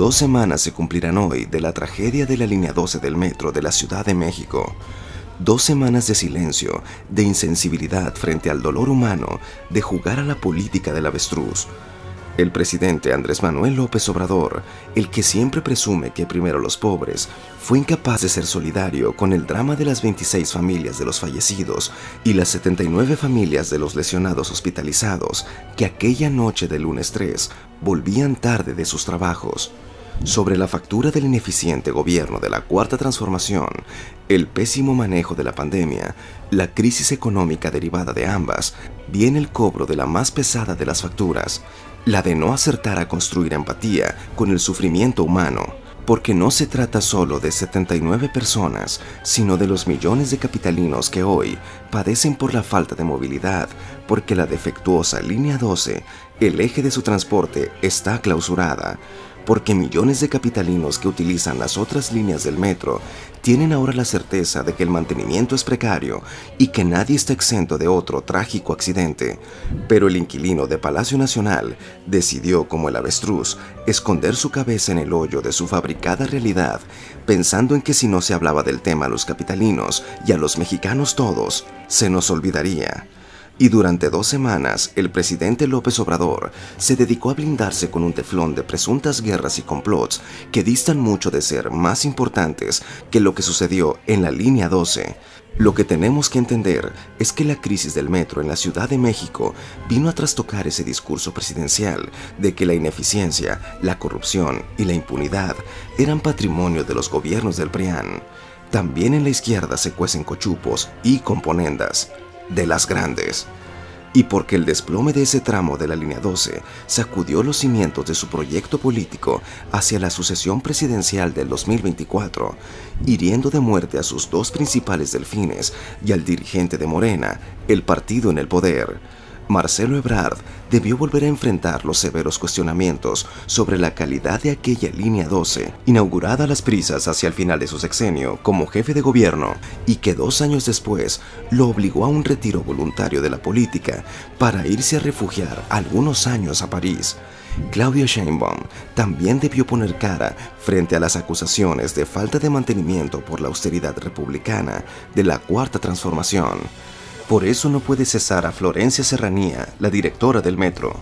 Dos semanas se cumplirán hoy de la tragedia de la línea 12 del metro de la Ciudad de México. Dos semanas de silencio, de insensibilidad frente al dolor humano, de jugar a la política del avestruz. El presidente Andrés Manuel López Obrador, el que siempre presume que primero los pobres, fue incapaz de ser solidario con el drama de las 26 familias de los fallecidos y las 79 familias de los lesionados hospitalizados que aquella noche del lunes 3 volvían tarde de sus trabajos. Sobre la factura del ineficiente gobierno de la Cuarta Transformación, el pésimo manejo de la pandemia, la crisis económica derivada de ambas, viene el cobro de la más pesada de las facturas, la de no acertar a construir empatía con el sufrimiento humano, porque no se trata solo de 79 personas, sino de los millones de capitalinos que hoy padecen por la falta de movilidad, porque la defectuosa línea 12, el eje de su transporte, está clausurada, porque millones de capitalinos que utilizan las otras líneas del metro tienen ahora la certeza de que el mantenimiento es precario y que nadie está exento de otro trágico accidente. Pero el inquilino de Palacio Nacional decidió, como el avestruz, esconder su cabeza en el hoyo de su fabricada realidad, pensando en que si no se hablaba del tema a los capitalinos y a los mexicanos todos, se nos olvidaría. Y durante dos semanas, el presidente López Obrador se dedicó a blindarse con un teflón de presuntas guerras y complots que distan mucho de ser más importantes que lo que sucedió en la línea 12. Lo que tenemos que entender es que la crisis del metro en la Ciudad de México vino a trastocar ese discurso presidencial de que la ineficiencia, la corrupción y la impunidad eran patrimonio de los gobiernos del PRIAN. También en la izquierda se cuecen cochupos y componendas de las grandes, y porque el desplome de ese tramo de la línea 12 sacudió los cimientos de su proyecto político hacia la sucesión presidencial del 2024, hiriendo de muerte a sus dos principales delfines y al dirigente de Morena, el partido en el poder. Marcelo Ebrard debió volver a enfrentar los severos cuestionamientos sobre la calidad de aquella línea 12, inaugurada a las prisas hacia el final de su sexenio como jefe de gobierno y que dos años después lo obligó a un retiro voluntario de la política para irse a refugiar algunos años a París. Claudio Sheinbaum también debió poner cara frente a las acusaciones de falta de mantenimiento por la austeridad republicana de la Cuarta Transformación. Por eso no puede cesar a Florencia Serranía, la directora del metro,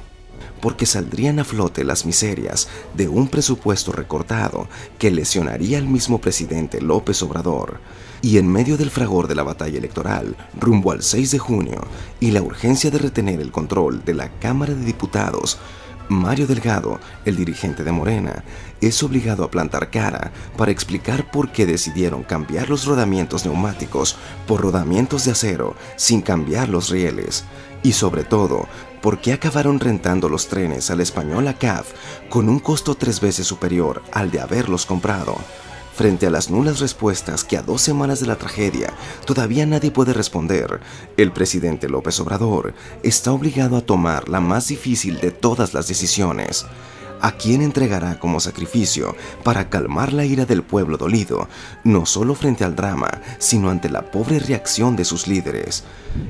porque saldrían a flote las miserias de un presupuesto recortado que lesionaría al mismo presidente López Obrador. Y en medio del fragor de la batalla electoral, rumbo al 6 de junio, y la urgencia de retener el control de la Cámara de Diputados, Mario Delgado, el dirigente de Morena, es obligado a plantar cara para explicar por qué decidieron cambiar los rodamientos neumáticos por rodamientos de acero sin cambiar los rieles. Y sobre todo, por qué acabaron rentando los trenes al español ACAF con un costo tres veces superior al de haberlos comprado. Frente a las nulas respuestas que a dos semanas de la tragedia todavía nadie puede responder, el presidente López Obrador está obligado a tomar la más difícil de todas las decisiones. ¿A quién entregará como sacrificio para calmar la ira del pueblo dolido, no solo frente al drama, sino ante la pobre reacción de sus líderes?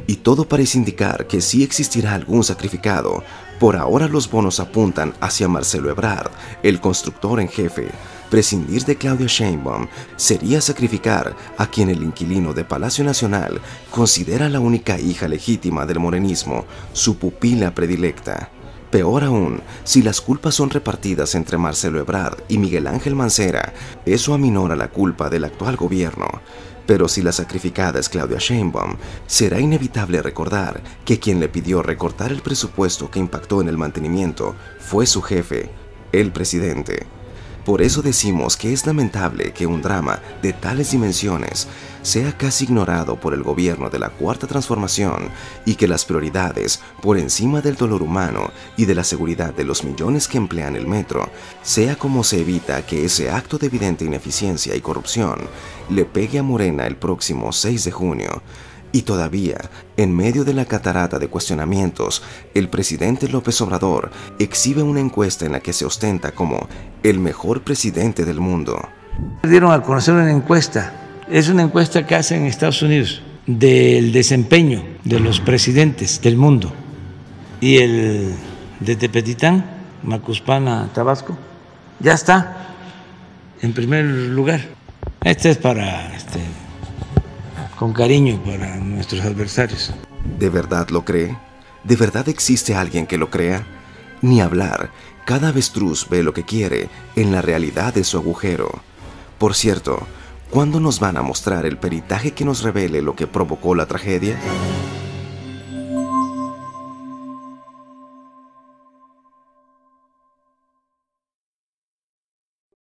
Y todo parece indicar que sí existirá algún sacrificado. Por ahora los bonos apuntan hacia Marcelo Ebrard, el constructor en jefe, Prescindir de Claudia Sheinbaum sería sacrificar a quien el inquilino de Palacio Nacional considera la única hija legítima del morenismo, su pupila predilecta. Peor aún, si las culpas son repartidas entre Marcelo Ebrard y Miguel Ángel Mancera, eso aminora la culpa del actual gobierno. Pero si la sacrificada es Claudia Sheinbaum, será inevitable recordar que quien le pidió recortar el presupuesto que impactó en el mantenimiento fue su jefe, el presidente. Por eso decimos que es lamentable que un drama de tales dimensiones sea casi ignorado por el gobierno de la Cuarta Transformación y que las prioridades, por encima del dolor humano y de la seguridad de los millones que emplean el metro, sea como se evita que ese acto de evidente ineficiencia y corrupción le pegue a Morena el próximo 6 de junio, y todavía, en medio de la catarata de cuestionamientos, el presidente López Obrador exhibe una encuesta en la que se ostenta como el mejor presidente del mundo. Dieron a conocer una encuesta, es una encuesta que hacen en Estados Unidos del desempeño de los presidentes del mundo. Y el de Tepetitán, Macuspana, Tabasco, ya está en primer lugar. Este es para, este, con cariño para nuestros adversarios. ¿De verdad lo cree? ¿De verdad existe alguien que lo crea? Ni hablar, cada avestruz ve lo que quiere en la realidad de su agujero. Por cierto, ¿cuándo nos van a mostrar el peritaje que nos revele lo que provocó la tragedia?